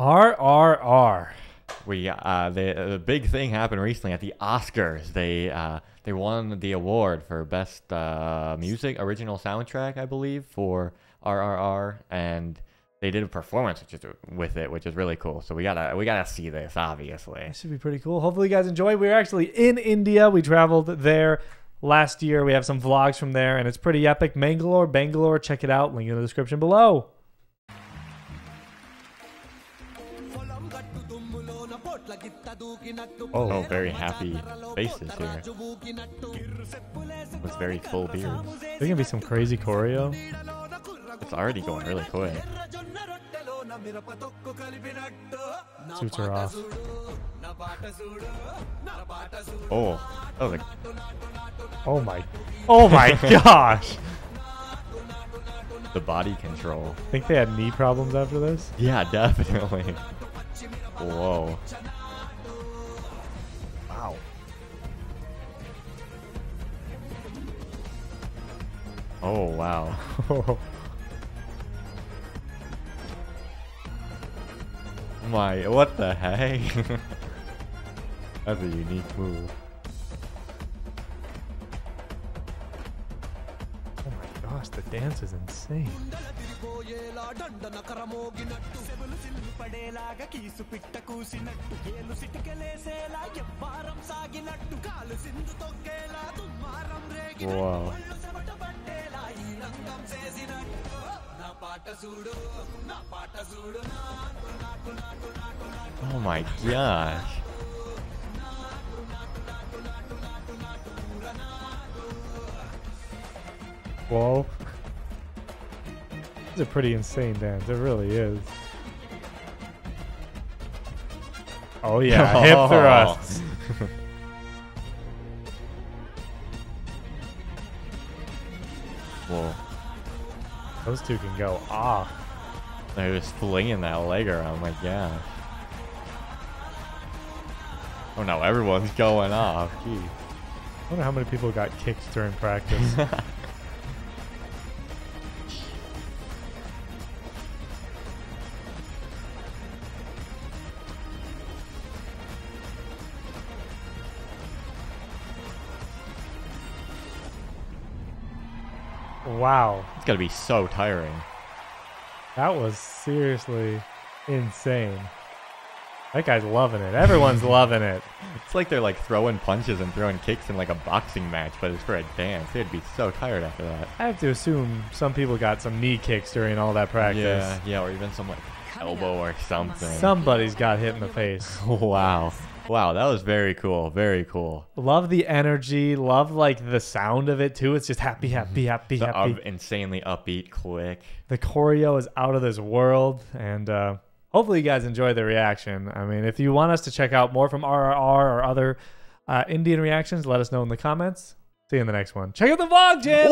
RRR. We uh, the, the big thing happened recently at the Oscars. They uh, they won the award for best uh, music original soundtrack, I believe, for RRR, and they did a performance with it, which is really cool. So we gotta we gotta see this, obviously. This should be pretty cool. Hopefully, you guys enjoy. We're actually in India. We traveled there last year. We have some vlogs from there, and it's pretty epic. Mangalore, Bangalore. Check it out. Link in the description below. Oh, oh, very happy faces here. With very full beards. There's gonna be some crazy choreo. It's already going really quick. Suits are off. Oh, that was a Oh my, oh my gosh! the body control. Think they had knee problems after this? Yeah, definitely. Whoa. Wow. Oh, wow. My, what the heck? That's a unique move. Oh my gosh, the dance is insane. Whoa. Oh my gosh. Whoa. It's a pretty insane dance. It really is. Oh yeah, hip thrusts. Whoa. Those two can go off. They're just flinging that leg around. My gosh. Oh no, everyone's going off. Gee. I wonder how many people got kicked during practice. Wow. It's gotta be so tiring. That was seriously insane. That guy's loving it. Everyone's loving it. It's like they're like throwing punches and throwing kicks in like a boxing match, but it's for a dance. They'd be so tired after that. I have to assume some people got some knee kicks during all that practice. Yeah, yeah, or even some like elbow or something. Somebody's got hit in the face. wow. Wow, that was very cool. Very cool. Love the energy. Love like the sound of it too. It's just happy, happy, happy, The happy. up- insanely upbeat click. the choreo is out of this world, and uh, hopefully you guys enjoy the reaction. I mean, if you want us to check out more from RRR or other uh, Indian reactions, let us know in the comments. See you in the next one. Check out the vlog channel.